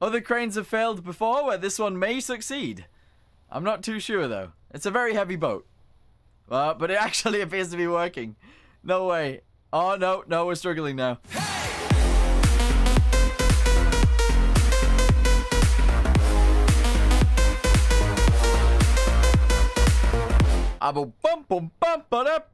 Other cranes have failed before where this one may succeed. I'm not too sure though. It's a very heavy boat. Uh, but it actually appears to be working. No way. Oh, no, no, we're struggling now.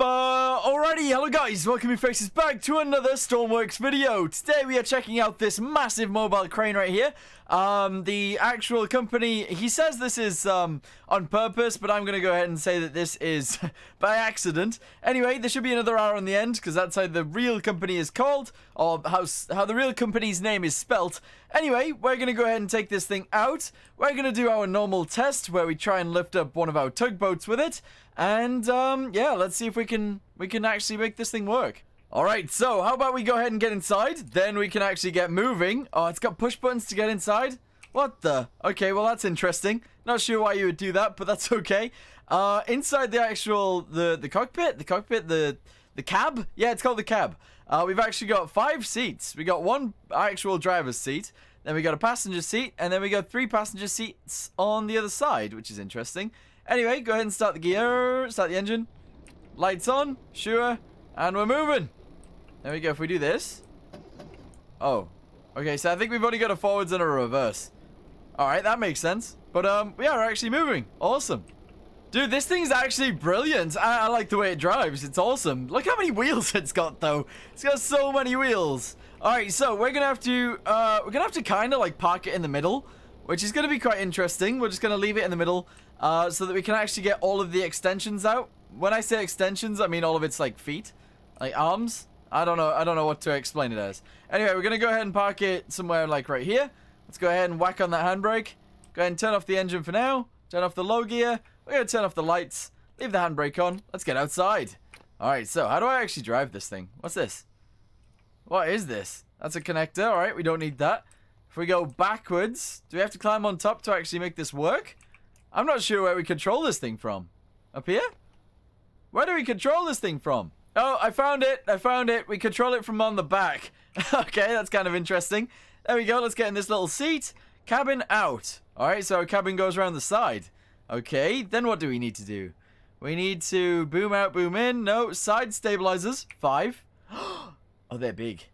Alrighty, hello guys, welcome your faces back to another Stormworks video. Today we are checking out this massive mobile crane right here. Um, the actual company, he says this is um, on purpose, but I'm going to go ahead and say that this is by accident. Anyway, there should be another R on the end, because that's how the real company is called, or how, how the real company's name is spelt. Anyway, we're going to go ahead and take this thing out. We're going to do our normal test, where we try and lift up one of our tugboats with it. And um, yeah, let's see if we can we can actually make this thing work. All right, so how about we go ahead and get inside? Then we can actually get moving. Oh, it's got push buttons to get inside. What the? Okay, well that's interesting. Not sure why you would do that, but that's okay. Uh, inside the actual the the cockpit, the cockpit, the the cab. Yeah, it's called the cab. Uh, we've actually got five seats. We got one actual driver's seat. Then we got a passenger seat, and then we got three passenger seats on the other side, which is interesting. Anyway, go ahead and start the gear, start the engine. Lights on, sure, and we're moving. There we go, if we do this. Oh, okay, so I think we've only got a forwards and a reverse. Alright, that makes sense. But, um, we are actually moving. Awesome. Dude, this thing's actually brilliant. I, I, like the way it drives. It's awesome. Look how many wheels it's got, though. It's got so many wheels. Alright, so we're gonna have to, uh, we're gonna have to kind of, like, park it in the middle, which is gonna be quite interesting. We're just gonna leave it in the middle uh, so that we can actually get all of the extensions out. When I say extensions, I mean all of its like feet, like arms. I don't know. I don't know what to explain it as. Anyway, we're gonna go ahead and park it somewhere like right here. Let's go ahead and whack on that handbrake. Go ahead and turn off the engine for now. Turn off the low gear. We're gonna turn off the lights. Leave the handbrake on. Let's get outside. All right. So how do I actually drive this thing? What's this? What is this? That's a connector. All right. We don't need that. If we go backwards, do we have to climb on top to actually make this work? I'm not sure where we control this thing from. Up here? Where do we control this thing from? Oh, I found it. I found it. We control it from on the back. okay, that's kind of interesting. There we go. Let's get in this little seat. Cabin out. All right, so our cabin goes around the side. Okay, then what do we need to do? We need to boom out, boom in. No, side stabilizers. Five. oh, they're big.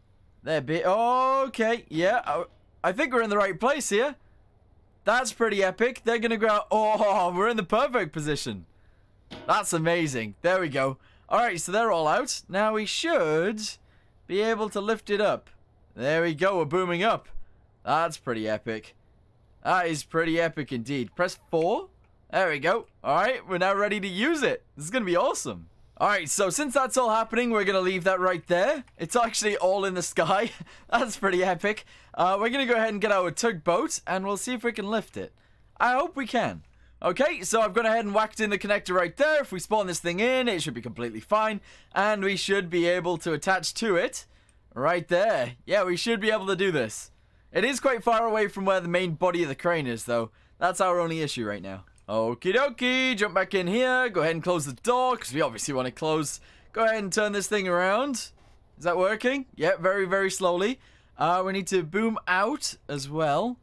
They're big. Okay, yeah. Oh, I think we're in the right place here. That's pretty epic. They're going to go Oh, we're in the perfect position. That's amazing. There we go. Alright, so they're all out. Now we should be able to lift it up. There we go. We're booming up. That's pretty epic. That is pretty epic indeed. Press 4. There we go. Alright, we're now ready to use it. This is going to be awesome. Alright, so since that's all happening, we're going to leave that right there. It's actually all in the sky. that's pretty epic. Uh, we're going to go ahead and get our tugboat, and we'll see if we can lift it. I hope we can. Okay, so I've gone ahead and whacked in the connector right there. If we spawn this thing in, it should be completely fine. And we should be able to attach to it right there. Yeah, we should be able to do this. It is quite far away from where the main body of the crane is, though. That's our only issue right now. Okie dokie, jump back in here. Go ahead and close the door, because we obviously want to close. Go ahead and turn this thing around. Is that working? Yeah, very, very slowly. Uh, we need to boom out as well.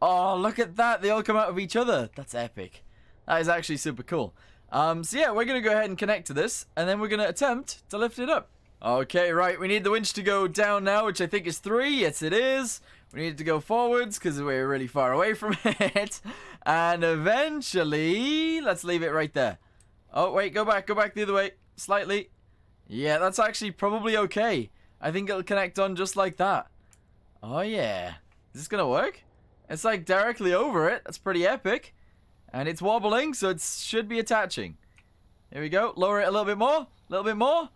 Oh, look at that. They all come out of each other. That's epic. That is actually super cool. Um, so yeah, we're going to go ahead and connect to this, and then we're going to attempt to lift it up. Okay, right, we need the winch to go down now, which I think is three. Yes, it is. We need to go forwards because we're really far away from it. And eventually, let's leave it right there. Oh, wait, go back, go back the other way. Slightly. Yeah, that's actually probably okay. I think it'll connect on just like that. Oh, yeah. Is this going to work? It's like directly over it. That's pretty epic. And it's wobbling, so it should be attaching. Here we go. Lower it a little bit more. A little bit more.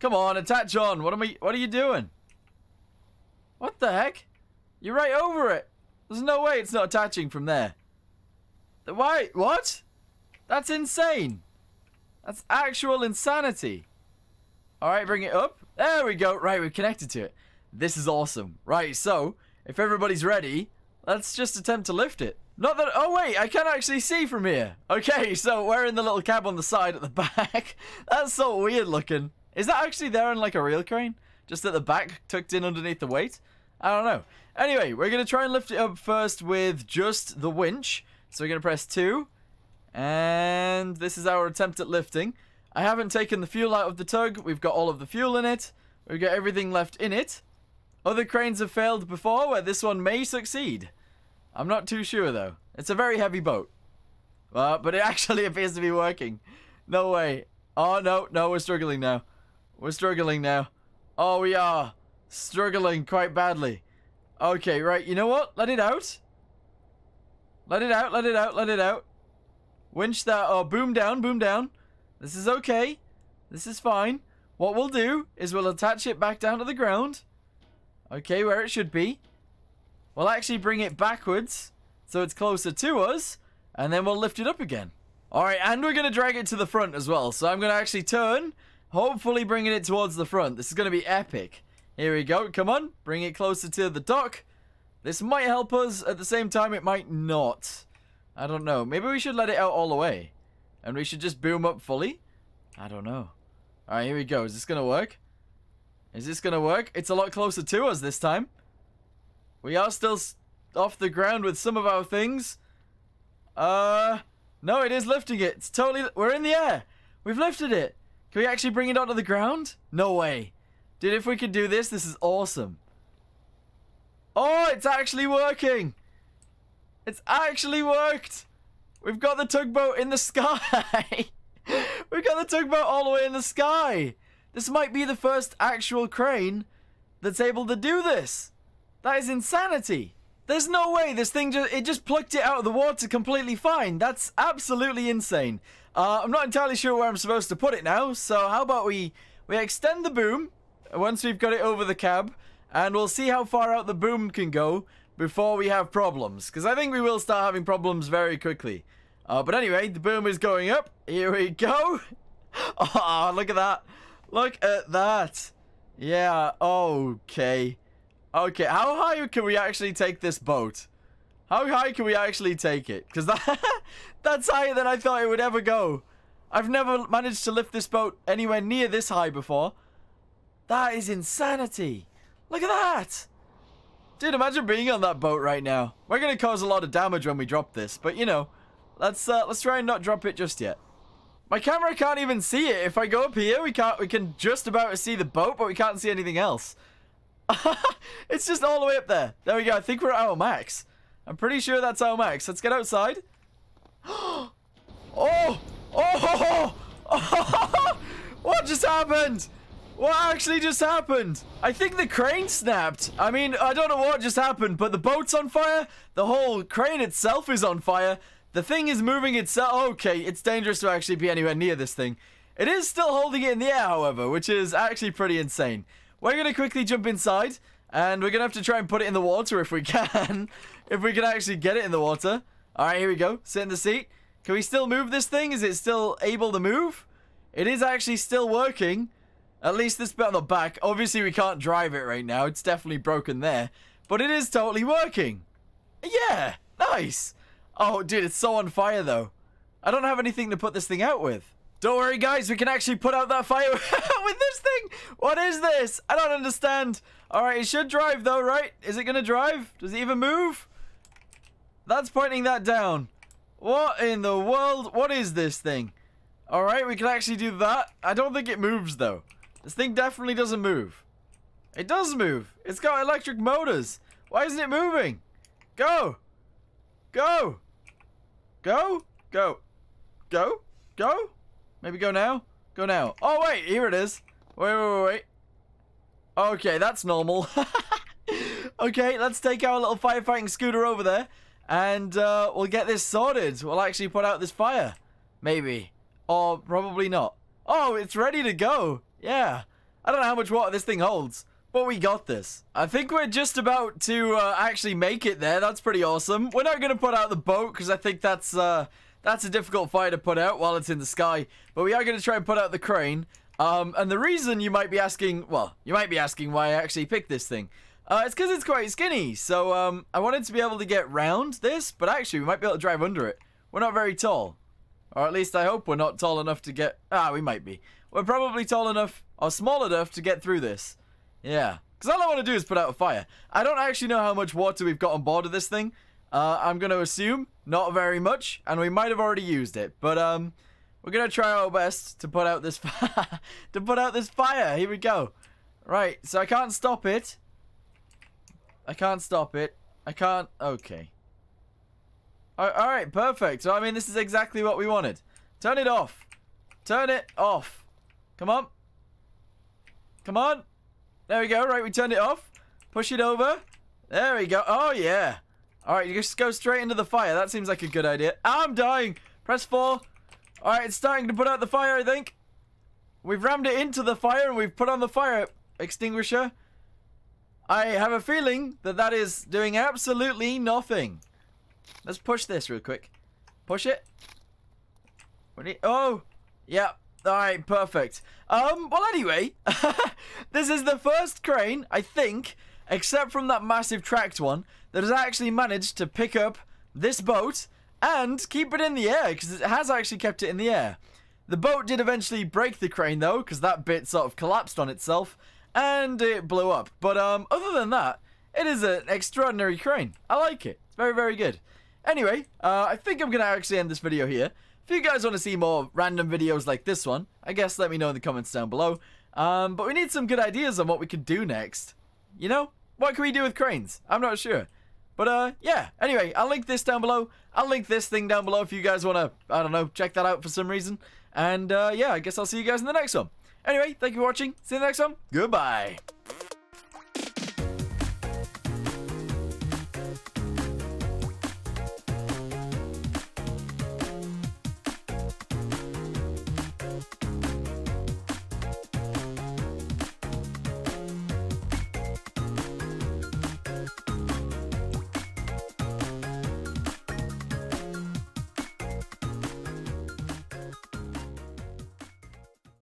Come on, attach on. What am I? What are you doing? What the heck? You're right over it. There's no way it's not attaching from there. Why? What? That's insane. That's actual insanity. Alright, bring it up. There we go. Right, we've connected to it. This is awesome. Right, so, if everybody's ready, let's just attempt to lift it. Not that... Oh, wait, I can actually see from here. Okay, so we're in the little cab on the side at the back. That's so weird looking. Is that actually there on, like, a real crane? Just at the back, tucked in underneath the weight? I don't know. Anyway, we're going to try and lift it up first with just the winch. So we're going to press 2. And this is our attempt at lifting. I haven't taken the fuel out of the tug. We've got all of the fuel in it. We've got everything left in it. Other cranes have failed before where this one may succeed. I'm not too sure though. It's a very heavy boat. Uh, but it actually appears to be working. No way. Oh, no, no, we're struggling now. We're struggling now. Oh, we are. Struggling quite badly. Okay, right, you know what? Let it out. Let it out, let it out, let it out. Winch that, oh, boom down, boom down. This is okay. This is fine. What we'll do is we'll attach it back down to the ground. Okay, where it should be. We'll actually bring it backwards so it's closer to us. And then we'll lift it up again. Alright, and we're going to drag it to the front as well. So I'm going to actually turn, hopefully bringing it towards the front. This is going to be epic. Here we go. Come on, bring it closer to the dock. This might help us. At the same time, it might not. I don't know. Maybe we should let it out all the way. And we should just boom up fully. I don't know. Alright, here we go. Is this going to work? Is this going to work? It's a lot closer to us this time. We are still off the ground with some of our things. Uh, no, it is lifting it. It's totally, we're in the air. We've lifted it. Can we actually bring it onto the ground? No way. Dude, if we could do this, this is awesome. Oh, it's actually working. It's actually worked. We've got the tugboat in the sky. We've got the tugboat all the way in the sky. This might be the first actual crane that's able to do this. That is insanity. There's no way this thing just it just plucked it out of the water completely fine. That's absolutely insane. Uh, I'm not entirely sure where I'm supposed to put it now. So how about we we extend the boom once we've got it over the cab, and we'll see how far out the boom can go before we have problems. Because I think we will start having problems very quickly. Uh, but anyway, the boom is going up. Here we go. Oh, look at that. Look at that. Yeah, okay. Okay, how high can we actually take this boat? How high can we actually take it? Because that, that's higher than I thought it would ever go. I've never managed to lift this boat anywhere near this high before. That is insanity. Look at that. Dude, imagine being on that boat right now. We're going to cause a lot of damage when we drop this. But, you know, let's uh, let's try and not drop it just yet. My camera can't even see it. If I go up here, we can't. We can just about see the boat, but we can't see anything else. it's just all the way up there. There we go. I think we're at our max. I'm pretty sure that's our max. Let's get outside. oh! Oh! oh! What just happened? What actually just happened? I think the crane snapped. I mean, I don't know what just happened, but the boat's on fire. The whole crane itself is on fire. The thing is moving itself. Okay, it's dangerous to actually be anywhere near this thing. It is still holding it in the air, however, which is actually pretty insane. We're going to quickly jump inside, and we're going to have to try and put it in the water if we can. if we can actually get it in the water. All right, here we go. Sit in the seat. Can we still move this thing? Is it still able to move? It is actually still working. At least this bit on the back. Obviously, we can't drive it right now. It's definitely broken there. But it is totally working. Yeah, nice. Oh, dude, it's so on fire, though. I don't have anything to put this thing out with. Don't worry, guys. We can actually put out that fire with this thing. What is this? I don't understand. All right, it should drive, though, right? Is it going to drive? Does it even move? That's pointing that down. What in the world? What is this thing? All right, we can actually do that. I don't think it moves, though. This thing definitely doesn't move. It does move. It's got electric motors. Why isn't it moving? Go. Go. Go. Go. Go. Go. Maybe go now? Go now. Oh, wait. Here it is. Wait, wait, wait. Okay, that's normal. okay, let's take our little firefighting scooter over there. And uh, we'll get this sorted. We'll actually put out this fire. Maybe. Or probably not. Oh, it's ready to go. Yeah. I don't know how much water this thing holds. But we got this. I think we're just about to uh, actually make it there. That's pretty awesome. We're not going to put out the boat because I think that's... Uh, that's a difficult fire to put out while it's in the sky. But we are going to try and put out the crane. Um, and the reason you might be asking, well, you might be asking why I actually picked this thing. Uh, it's because it's quite skinny. So um, I wanted to be able to get round this, but actually we might be able to drive under it. We're not very tall. Or at least I hope we're not tall enough to get... Ah, we might be. We're probably tall enough, or small enough to get through this. Yeah. Because all I want to do is put out a fire. I don't actually know how much water we've got on board of this thing. Uh, I'm going to assume not very much, and we might have already used it. But um, we're going to try our best to put out this to put out this fire. Here we go. Right, so I can't stop it. I can't stop it. I can't... Okay. Alright, perfect. So, I mean, this is exactly what we wanted. Turn it off. Turn it off. Come on. Come on. There we go. Right, we turned it off. Push it over. There we go. Oh, yeah. Alright, you just go straight into the fire. That seems like a good idea. Ah, I'm dying. Press 4. Alright, it's starting to put out the fire, I think. We've rammed it into the fire and we've put on the fire extinguisher. I have a feeling that that is doing absolutely nothing. Let's push this real quick. Push it. Oh, yeah. All right, perfect. Um, well, anyway, this is the first crane, I think, except from that massive tracked one, that has actually managed to pick up this boat and keep it in the air, because it has actually kept it in the air. The boat did eventually break the crane, though, because that bit sort of collapsed on itself, and it blew up. But um, other than that, it is an extraordinary crane. I like it. It's very, very good. Anyway, uh, I think I'm going to actually end this video here. If you guys want to see more random videos like this one, I guess let me know in the comments down below. Um, but we need some good ideas on what we could do next. You know? What can we do with cranes? I'm not sure. But, uh, yeah. Anyway, I'll link this down below. I'll link this thing down below if you guys want to, I don't know, check that out for some reason. And, uh, yeah, I guess I'll see you guys in the next one. Anyway, thank you for watching. See you in the next one. Goodbye.